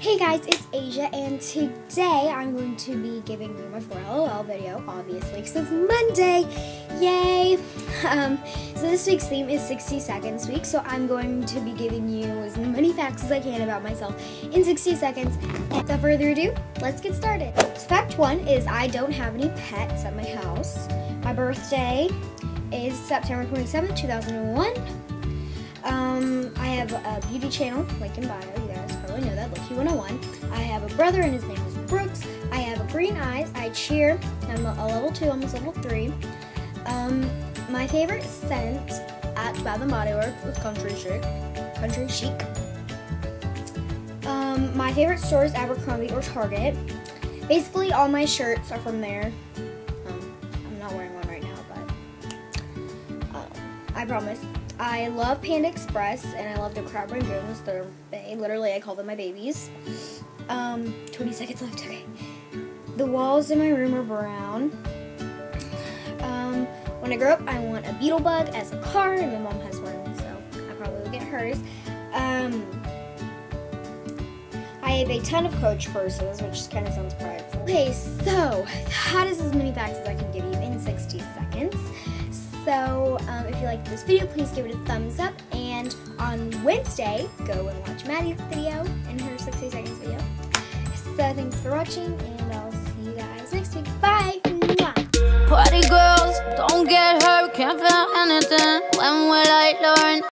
Hey guys, it's Aja, and today I'm going to be giving you my 4LOL video, obviously, because it's Monday. Yay! Um, so this week's theme is 60 Seconds Week, so I'm going to be giving you as many facts as I can about myself in 60 seconds. And without further ado, let's get started. So fact one is I don't have any pets at my house. My birthday is September 27, 2001. Um, I have a beauty channel, link in bio, you guys probably know that, lookcute 101. I have a brother and his name is Brooks. I have a green eyes, I cheer, I'm a, a level 2, almost level 3. Um, my favorite scent at Bath Body Works is Country Chic. Country Chic. Um, my favorite store is Abercrombie or Target. Basically, all my shirts are from there. Um, I'm not wearing one right now, but um, I promise. I love Panda Express and I love the Crab and Jones. They're they, literally I call them my babies. Um, 20 seconds left. Okay. The walls in my room are brown. Um, when I grow up, I want a beetle bug as a car, and my mom has one, so I probably will get hers. Um, I have a ton of Coach purses, which kind of sounds prideful. Okay, so that is as many facts as I can give you in 60 seconds. So um, if you like this video, please give it a thumbs up. And on Wednesday, go and watch Madie's video in her 60 seconds video. So thanks for watching, and I'll see you guys next week. Bye! Party girls, don't get hurt, can't feel anything. When will I learn?